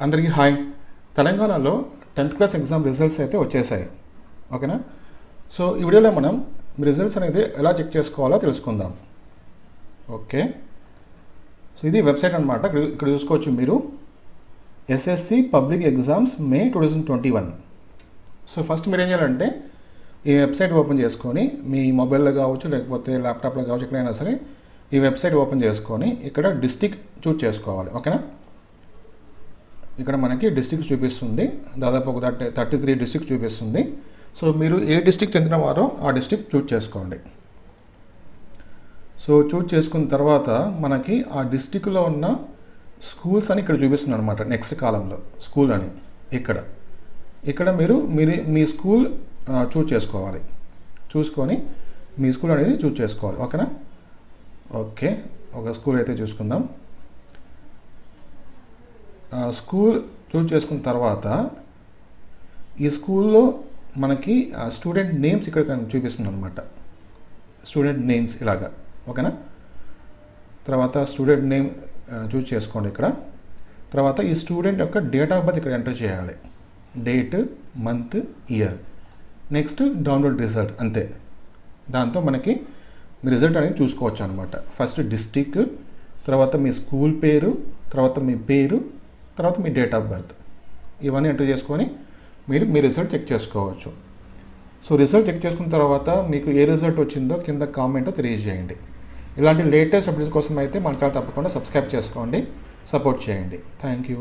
అందరికీ హాయ్. తెలంగాణలో tenth class exam results అయితే వచ్చేసాయి. ఓకేనా? సో ఈ వీడియోలో మనం రిజల్ట్స్ అనేది ఎలా చెక్ చేసుకోవాలో తెలుసుకుందాం. ఓకే? సో ఇది వెబ్సైట్ అనమాట ఇక్కడ ఇక్కడ చూసుకోవచ్చు మీరు. SSC public exams May two thousand twenty one. So first మీరు ఏం చేయాలంటే ఈ వెబ్సైట్ ఓపెన్ చేసుకొని మీ మొబైల్లో కావచ్చు లేకపోతే ల్యాప్టాప్లో కావచ్చు ఎక్కడైనా సరే ఈ వెబ్సైట్ ఓపెన్ చేసుకొని ఇక్కడ డిస్టిక్ చూజ్ చేసుకోవాలి. ఓకేనా? ఇక్కడ మనకి డిస్ట్రిక్ట్ చూపిస్తుంది. దాదాపు ఒక థర్టీ థర్టీ త్రీ డిస్టిక్ చూపిస్తుంది. సో మీరు ఏ డిస్టిక్ చెందిన వారో ఆ డిస్టిక్ చూజ్ చేసుకోండి. సో చూజ్ చేసుకున్న తర్వాత మనకి ఆ డిస్టిక్లో ఉన్న స్కూల్స్ అని ఇక్కడ చూపిస్తుంది అనమాట నెక్స్ట్ కాలంలో స్కూల్ అని ఇక్కడ. ఇక్కడ మీరు మీరు మీ స్కూల్ చూజ్ చేసుకోవాలి. చూసుకొని మీ స్కూల్ అనేది చూజ్ చేసుకోవాలి. ఓకేనా? ఓకే. ఒక స్కూల్ అయితే చూసుకుందాం. స్కూల్ చూజ్ చేసుకున్న తర్వాత ఈ స్కూల్లో మనకి స్టూడెంట్ నేమ్స్ ఇక్కడ చూపిస్తుంది అనమాట స్టూడెంట్ నేమ్స్ ఇలాగా ఓకేనా? తర్వాత స్టూడెంట్ నేమ్ చూజ్ చేసుకోండి ఇక్కడ. తర్వాత ఈ స్టూడెంట్ యొక్క డేట్ ఆఫ్ బర్త్ ఇక్కడ ఎంటర్ చేయాలి. Date month year. Next download result అంతే. దాంతో మనకి మీ రిజల్ట్ అనేది చూసుకోవచ్చు అనమాట ఫస్ట్ డిస్టిక్ తర్వాత మీ స్కూల్ పేరు తర్వాత మీ పేరు తర్వాత మీ డేట్ ఆఫ్ బర్త్ ఇవన్నీ ఎంటర్ చేసుకొని మీరు మీ రిజల్ట్ చెక్ చేసుకోవచ్చు. సో రిజల్ట్ చెక్ చేసుకున్న తర్వాత మీకు ఏ రిజల్ట్ వచ్చిందో కింద కామెంట్ తెలియజేయండి. ఇలాంటి లేటెస్ట్ అప్డేట్స్ కోసం అయితే మన ఛానల్ తప్పకుండా సబ్స్క్రైబ్ చేసుకోండి. సపోర్ట్ చేయండి. Thank you